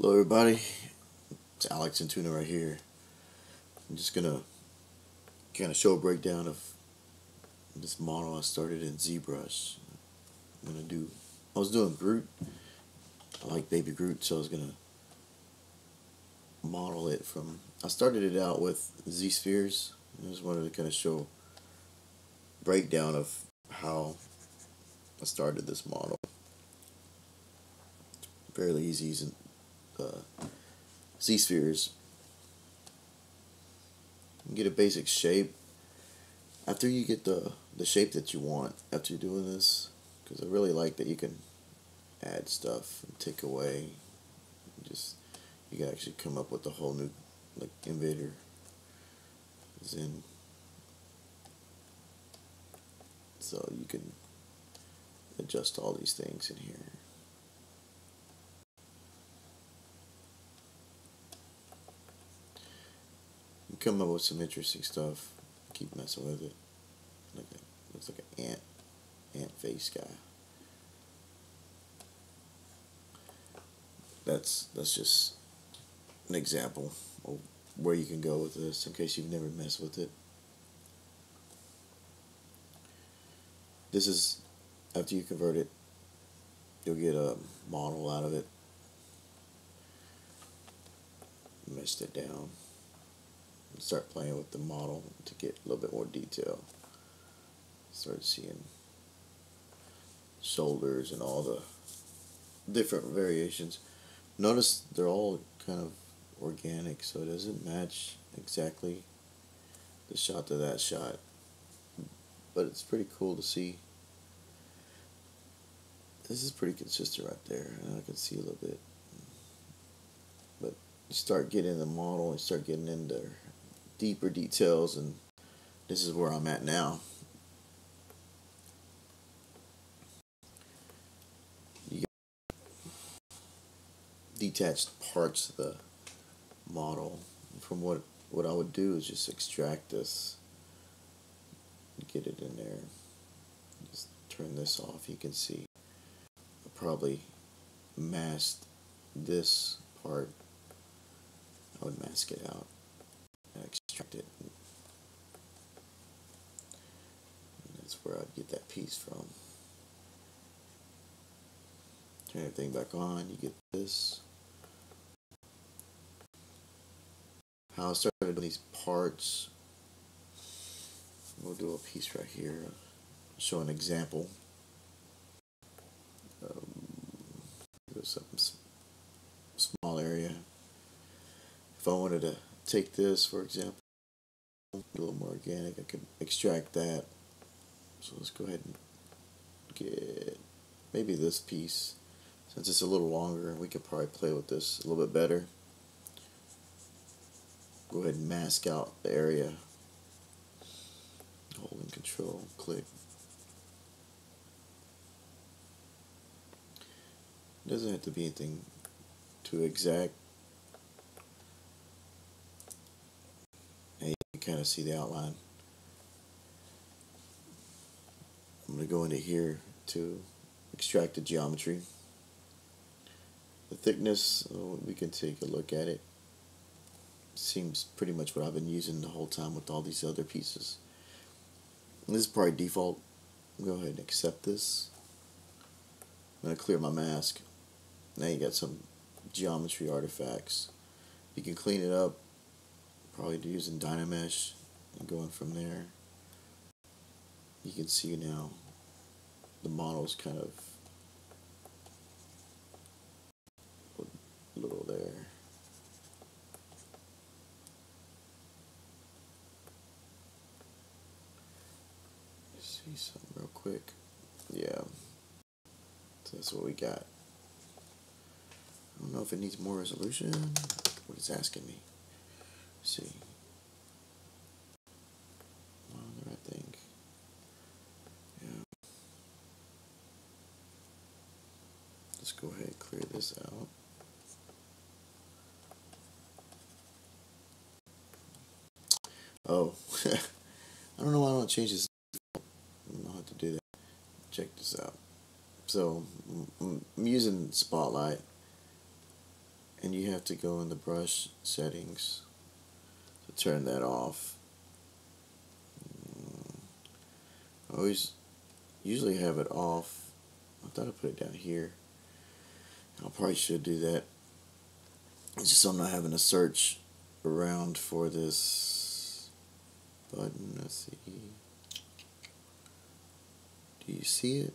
Hello everybody, it's Alex Antuna right here. I'm just gonna kind of show a breakdown of this model I started in ZBrush. I'm gonna do, I was doing Groot, I like Baby Groot, so I was gonna model it from, I started it out with Z-Spheres, I just wanted to kind of show breakdown of how I started this model. It's Fairly easy uh, Z-spheres. Get a basic shape. After you get the, the shape that you want, after you're doing this, because I really like that you can add stuff and take away. Just you can actually come up with a whole new like Invader Zim. So you can adjust all these things in here. Come up with some interesting stuff. Keep messing with it. Like a, looks like an ant, ant face guy. That's that's just an example of where you can go with this in case you've never messed with it. This is after you convert it, you'll get a model out of it. Messed it down. Start playing with the model to get a little bit more detail. Start seeing shoulders and all the different variations. Notice they're all kind of organic, so it doesn't match exactly the shot to that shot. But it's pretty cool to see this is pretty consistent right there and I can see a little bit but you start getting the model and start getting into deeper details and this is where I'm at now. You detached parts of the model. From what what I would do is just extract this get it in there. Just turn this off. You can see I probably mask this part. I would mask it out extract it. And that's where I'd get that piece from. Turn everything back on, you get this. How I started with these parts. We'll do a piece right here. Show an example. Um, some small area. If I wanted to take this, for example, a little more organic, I could extract that. So let's go ahead and get maybe this piece. Since it's a little longer, we could probably play with this a little bit better. Go ahead and mask out the area. Holding control, click. It doesn't have to be anything too exact. And you can kind of see the outline. I'm going to go into here to extract the geometry. The thickness, oh, we can take a look at it. Seems pretty much what I've been using the whole time with all these other pieces. This is probably default. Go ahead and accept this. I'm going to clear my mask. Now you got some geometry artifacts. You can clean it up, probably using Dynamesh and going from there. You can see now the model's kind of a little there. see something real quick. Yeah. So that's what we got. I don't know if it needs more resolution. What it's asking me. See. On there, I think. Yeah. Let's go ahead and clear this out. Oh, I don't know why I don't change this. I don't know how to do that. Check this out. So, I'm using Spotlight and you have to go in the brush settings turn that off. Mm. I always usually have it off. I thought I put it down here. I probably should do that. It's just so I'm not having to search around for this button. Let's see. Do you see it?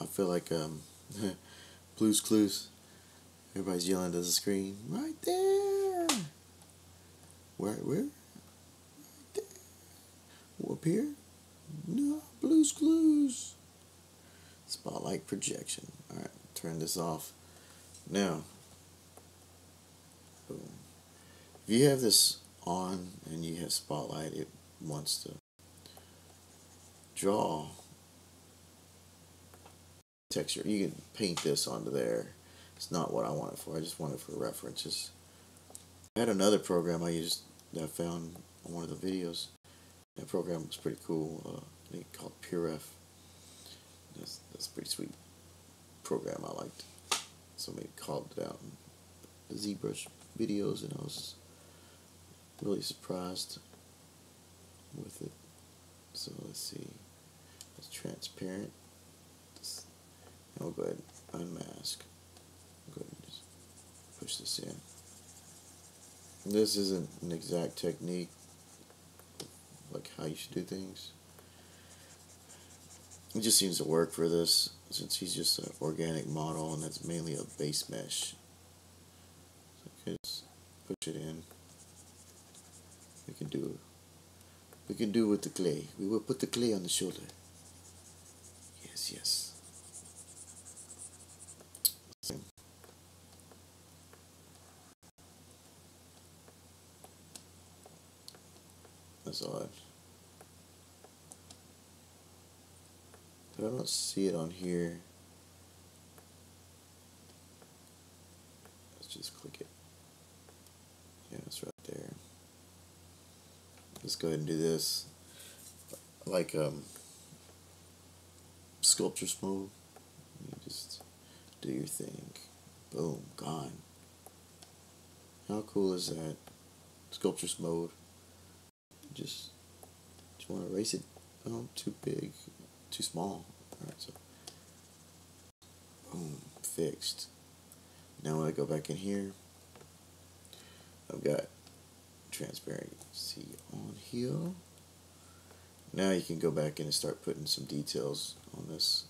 I feel like um, Blue's Clues. Everybody's yelling to the screen. Right there. Where? Where? Up here? No. Blue's Clues. Spotlight projection. All right. Turn this off. Now. Boom. If you have this on and you have spotlight, it wants to draw texture. You can paint this onto there. It's not what I want it for. I just want it for references. I had another program I used that I found on one of the videos. That program was pretty cool. Uh, I think called PureRef. That's that's pretty sweet program. I liked. Somebody called it out in the ZBrush videos, and I was really surprised with it. So let's see. It's transparent. I'll go ahead and unmask. Go ahead and just push this in. This isn't an exact technique, like how you should do things. It just seems to work for this, since he's just an organic model, and that's mainly a base mesh. So just push it in. We can do we can do with the clay. We will put the clay on the shoulder. Yes, yes. That's odd. But I don't see it on here. Let's just click it. Yeah, it's right there. Let's go ahead and do this. Like um, Sculptris mode. You just do your thing. Boom, gone. How cool is that? Sculptris mode just just want to erase it. Oh, too big, too small. All right, so boom, fixed. Now when I go back in here, I've got transparency on here. Now you can go back in and start putting some details on this.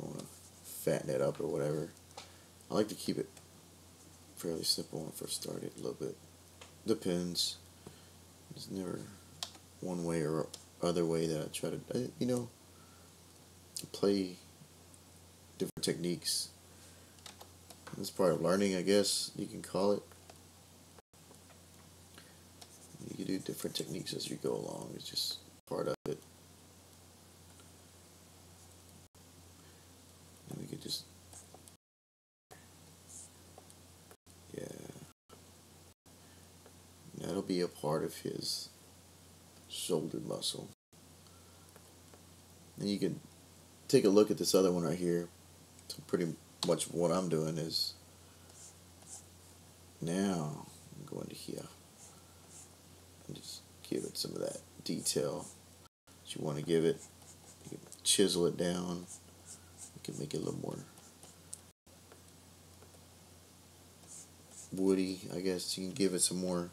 I want to fatten it up or whatever. I like to keep it fairly simple when I first started a little bit. Depends. There's never one way or other way that I try to, uh, you know, play different techniques. It's part of learning, I guess you can call it. You can do different techniques as you go along. It's just part of it. And we could just That'll be a part of his shoulder muscle. And you can take a look at this other one right here. Pretty much what I'm doing is now I'm going to here and just give it some of that detail that you want to give it. You can chisel it down. You can make it a little more woody, I guess. You can give it some more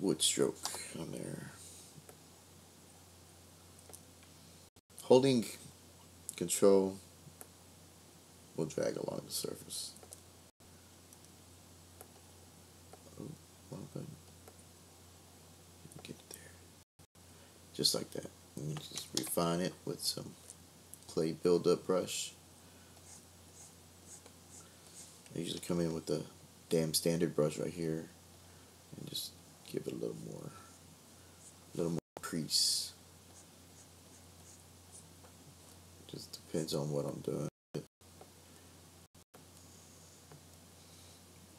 wood stroke on there. Holding control will drag along the surface. Oh, Get it there. Just like that. And just refine it with some clay build-up brush. I usually come in with the damn standard brush right here and just give it a little more, a little more crease. Just depends on what I'm doing.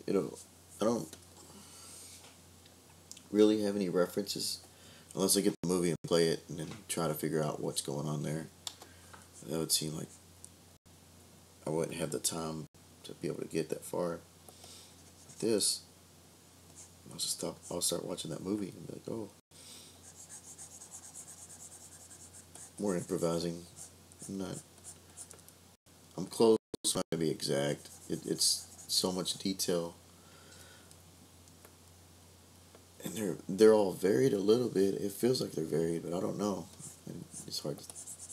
It'll, I don't really have any references unless I get the movie and play it and then try to figure out what's going on there. That would seem like I wouldn't have the time to be able to get that far. this, I'll just stop. I'll start watching that movie and be like, oh, more improvising. I'm not. I'm close. I'm Not to be exact. It, it's so much detail, and they're they're all varied a little bit. It feels like they're varied, but I don't know. And it's hard to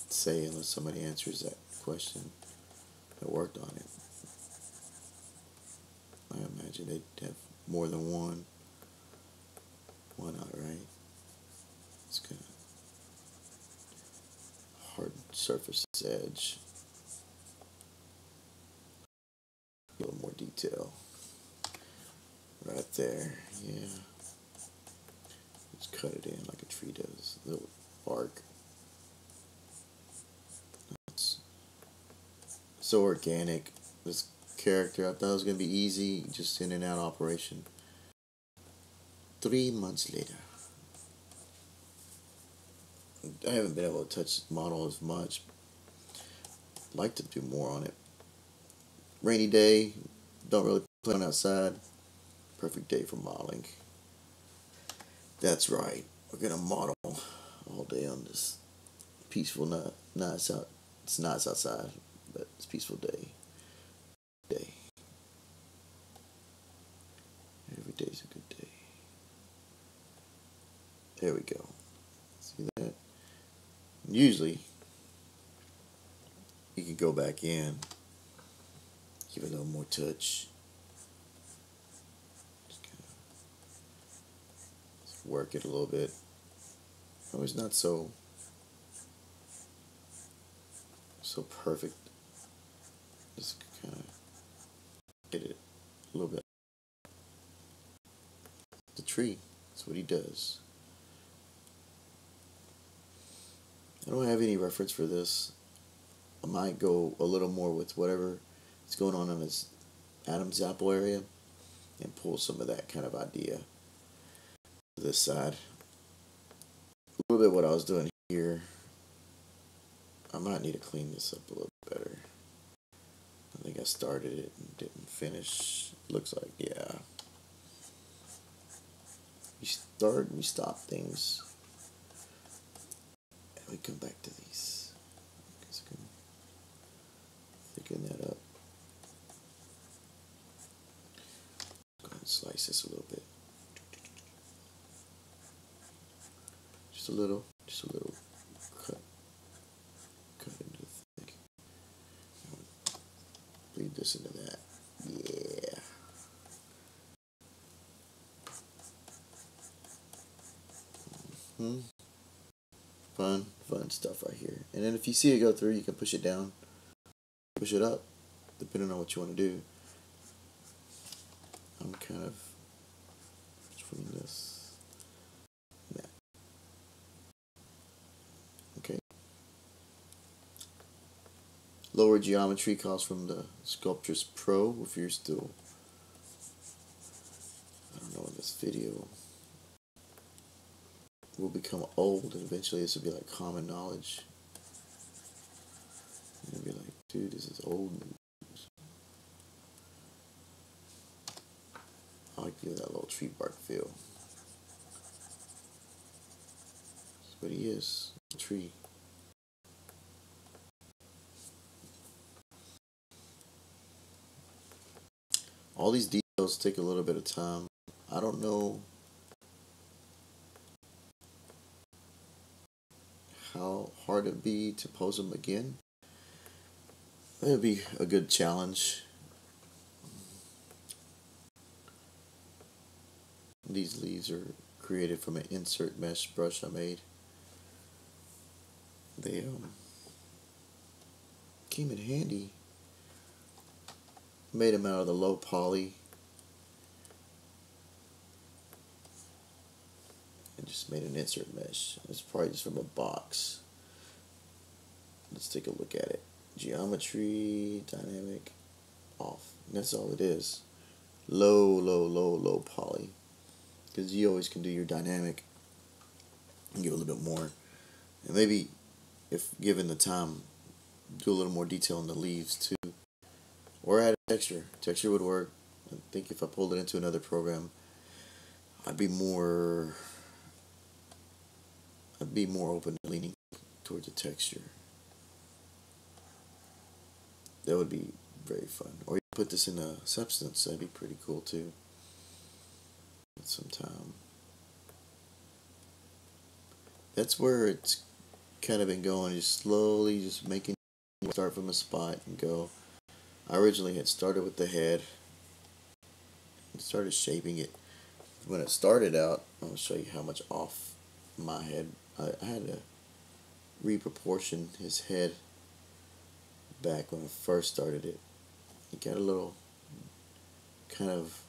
say unless somebody answers that question that worked on it. I imagine they'd have more than one. Why not, right? It's kind of hard surface edge. A little more detail. Right there, yeah. Just cut it in like a tree does. A little bark. That's so organic. This character, I thought it was gonna be easy, just in and out operation. Three months later. I haven't been able to touch model as much. I'd like to do more on it. Rainy day, don't really plan outside. Perfect day for modeling. That's right. We're gonna model all day on this peaceful night. Nice out. It's nice outside, but it's peaceful day. Day. Every day's a good day. There we go. Usually, you can go back in, give it a little more touch. Work it a little bit. Oh, it's not so so perfect. Just kind of get it a little bit. The tree. That's what he does. I don't have any reference for this. I might go a little more with whatever is going on in this Adam's apple area and pull some of that kind of idea to this side. A little bit what I was doing here. I might need to clean this up a little better. I think I started it and didn't finish. Looks like, yeah. You start and you stop things we come back to these. Just gonna thicken that up. Go ahead and slice this a little bit. Just a little, just a little cut. Cut into the thick. Bleed this into that. Yeah. Hmm fun, fun stuff right here. And then if you see it go through, you can push it down, push it up, depending on what you want to do. I'm kind of between this that. Okay. Lower geometry comes from the Sculptris Pro if you're still, I don't know, in this video will become old and eventually this will be like common knowledge. And be like, dude, this is old news. I like to that little tree bark feel. That's what he is, a tree. All these details take a little bit of time. I don't know how hard it'd be to pose them again. Would be a good challenge. These leaves are created from an insert mesh brush I made. They um, came in handy. Made them out of the low poly just made an insert mesh. It's probably just from a box. Let's take a look at it. Geometry, dynamic, off. And that's all it is. Low, low, low, low poly. Because you always can do your dynamic and give a little bit more. And maybe, if given the time, do a little more detail in the leaves too. or add a texture. Texture would work. I think if I pulled it into another program, I'd be more I'd be more open to leaning towards the texture. That would be very fun. Or you put this in a substance, that'd be pretty cool too. With some time. That's where it's kind of been going, just slowly just making start from a spot and go. I originally had started with the head and started shaping it. When it started out, I'll show you how much off my head. I, I had to reproportion his head back when I first started it. It got a little kind of,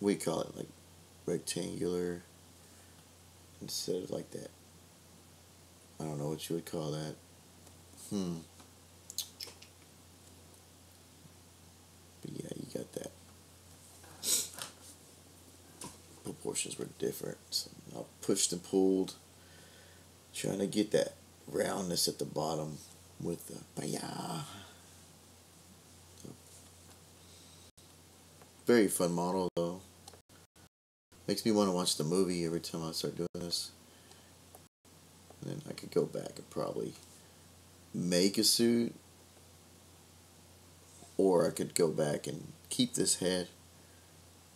we call it like rectangular instead of like that. I don't know what you would call that. Hmm. But yeah, you got that. Proportions were different. So I pushed and pulled, trying to get that roundness at the bottom with the baya. Very fun model though. Makes me want to watch the movie every time I start doing this. And then I could go back and probably make a suit. Or I could go back and keep this head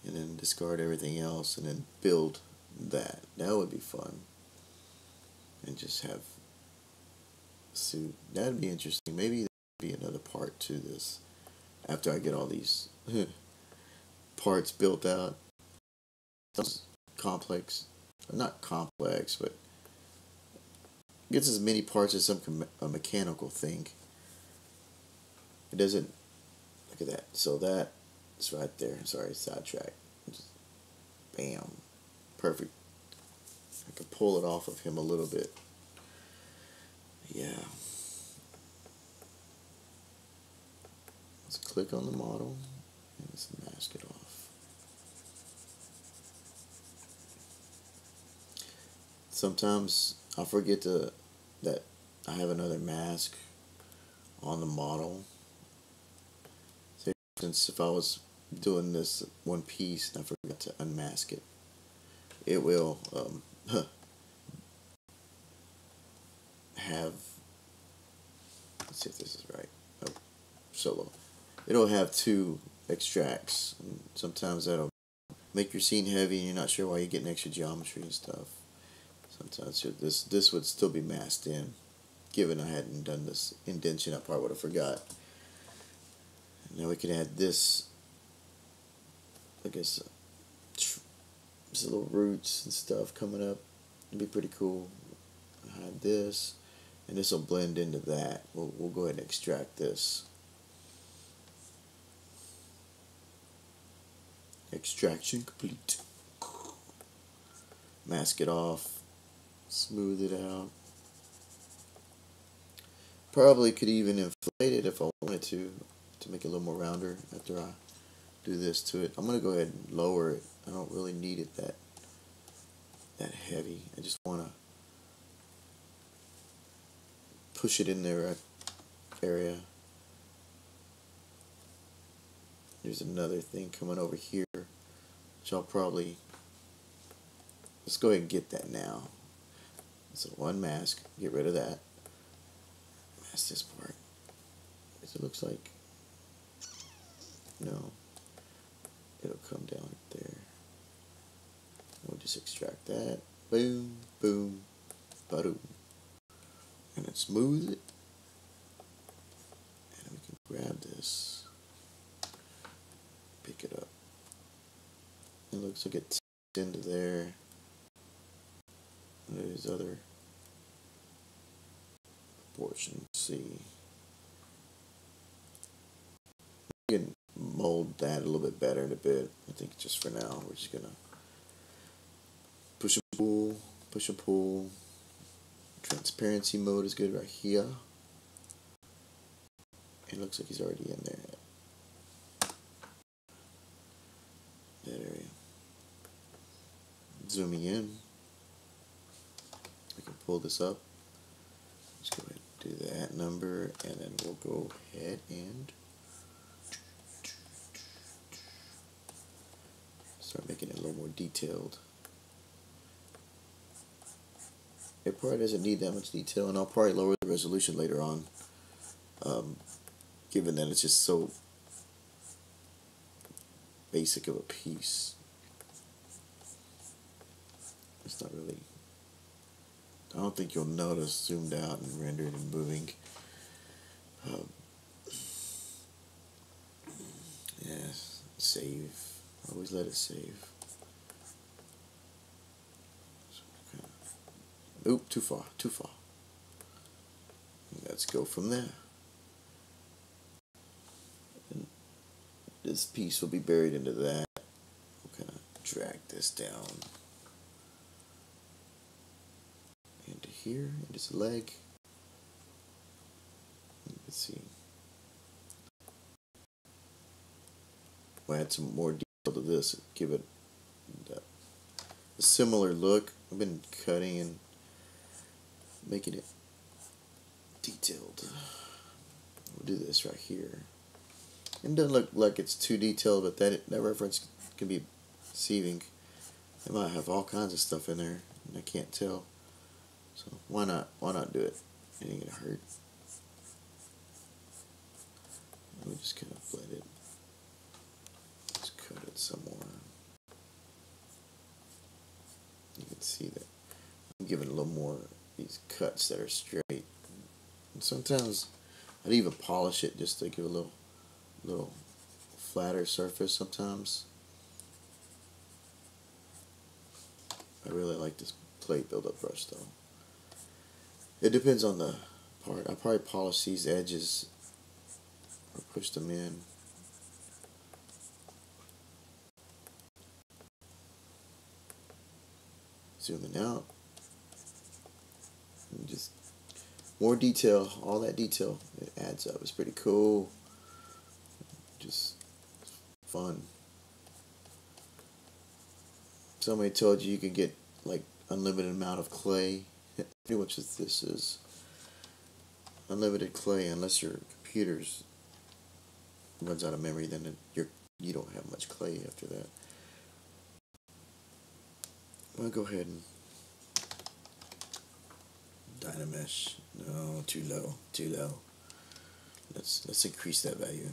and then discard everything else and then build that. That would be fun. And just have suit. That'd be interesting. Maybe there'd be another part to this after I get all these parts built out. It's complex. Not complex, but gets as many parts as some a mechanical thing. It doesn't. Look at that. So that is right there. Sorry, sidetrack. Just, bam, perfect. I can pull it off of him a little bit. Yeah. Let's click on the model and let's mask it off. Sometimes I forget to that I have another mask on the model. Say, for instance, if I was doing this one piece and I forgot to unmask it, it will um, have. Let's see if this is right. Oh, solo. It'll have two extracts. Sometimes that'll make your scene heavy and you're not sure why you're getting extra geometry and stuff. Sometimes this this would still be masked in, given I hadn't done this indention, I probably would have forgot. now we can add this. I guess these little roots and stuff coming up. It'd be pretty cool. Hide this, and this will blend into that. We'll we'll go ahead and extract this. Extraction complete. Mask it off smooth it out. Probably could even inflate it if I wanted to, to make it a little more rounder after I do this to it. I'm going to go ahead and lower it. I don't really need it that, that heavy. I just want to push it in there area. There's another thing coming over here, which I'll probably, let's go ahead and get that now. So one mask, get rid of that. Mask this part. It looks like, no, it'll come down there. We'll just extract that. Boom, boom, boom. And then smooth it. And we can grab this, pick it up. It looks like it's into there. There's other proportions. See, we can mold that a little bit better in a bit. I think just for now, we're just push and pull, push and pull. Transparency mode is good right here. It looks like he's already in there. That area. Zooming in I can pull this up. Let's go ahead and do that number and then we'll go ahead and start making it a little more detailed. It probably doesn't need that much detail and I'll probably lower the resolution later on um, given that it's just so basic of a piece. It's not really I don't think you'll notice zoomed out and rendered and moving. Um, yeah, save. Always let it save. Oop, too far, too far. Let's go from there. And this piece will be buried into that. We'll kind of drag this down. Into here in his leg. Let's see. We'll add some more detail to this, give it a similar look. I've been cutting and making it detailed. We'll do this right here. It doesn't look like it's too detailed, but that that reference can be deceiving. It might have all kinds of stuff in there, and I can't tell. So why not? Why not do it? It ain't gonna hurt. Let me just kind of blend it. Just cut it some more. You can see that I'm giving a little more these cuts that are straight. And sometimes I'd even polish it just to give a little little flatter surface sometimes. I really like this clay buildup brush though. It depends on the part. I probably polish these edges or push them in. Zooming out. And just more detail, all that detail, it adds up. It's pretty cool. Just fun. Somebody told you you could get like unlimited amount of clay pretty much this is unlimited clay unless your computer's runs out of memory then you're you don't have much clay after that gonna go ahead and Dynamesh. No too low too low. Let's let's increase that value.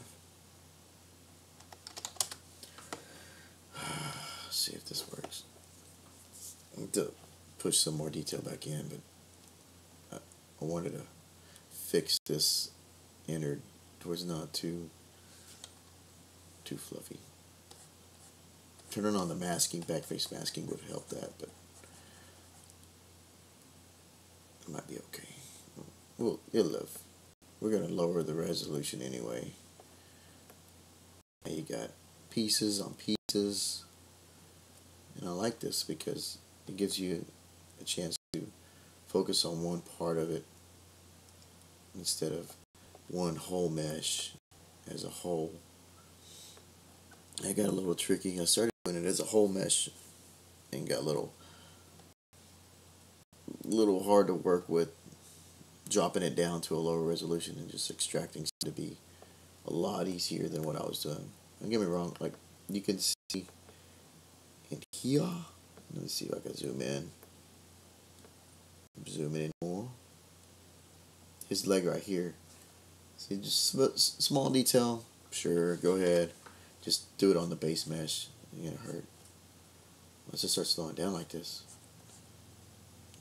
See if this works. Need to push some more detail back in but I wanted to fix this inner towards not too too fluffy. Turning on the masking, backface masking would help that, but it might be okay. Well, it'll live. We're going to lower the resolution anyway. Now you got pieces on pieces. And I like this because it gives you a chance to focus on one part of it instead of one whole mesh as a whole. I got a little tricky. I started doing it as a whole mesh and got a little little hard to work with dropping it down to a lower resolution and just extracting to be a lot easier than what I was doing. Don't get me wrong, like you can see in here. Let me see if I can zoom in. Zoom in more his leg right here. See, just small detail. Sure, go ahead. Just do it on the base mesh. You're gonna hurt. Once it starts slowing down like this,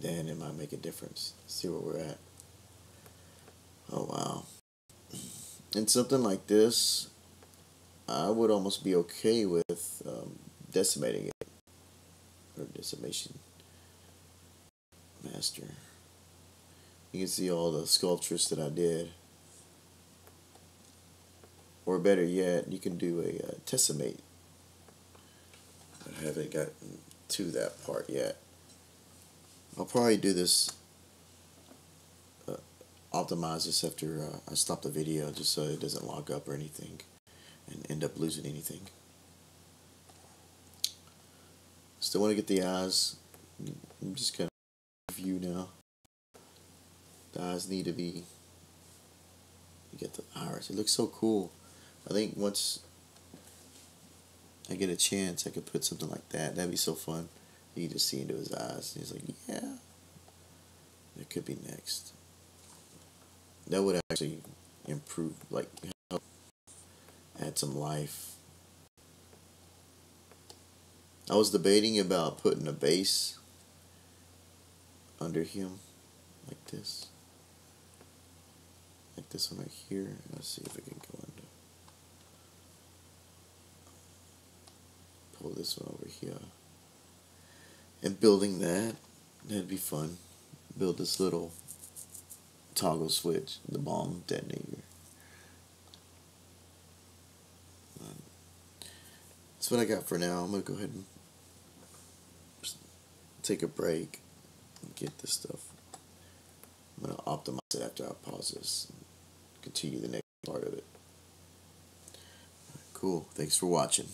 then it might make a difference. See where we're at. Oh wow. And something like this, I would almost be okay with um, decimating it or decimation master. You can see all the sculptures that I did. Or better yet, you can do a uh, tessimate. I haven't gotten to that part yet. I'll probably do this, uh, optimize this after uh, I stop the video just so it doesn't log up or anything and end up losing anything. Still want to get the eyes. I'm just of view now. The eyes need to be You get the iris. It looks so cool. I think once I get a chance, I could put something like that. That'd be so fun. You just see into his eyes. And He's like, yeah, it could be next. That would actually improve, like, help add some life. I was debating about putting a base under him, like this. Like this one right here. Let's see if I can go under. Pull this one over here. And building that, that'd be fun. Build this little toggle switch, the bomb detonator. That's what I got for now. I'm gonna go ahead and take a break and get this stuff. I'm gonna optimize it after I pause this. And continue the next part of it. Cool. Thanks for watching.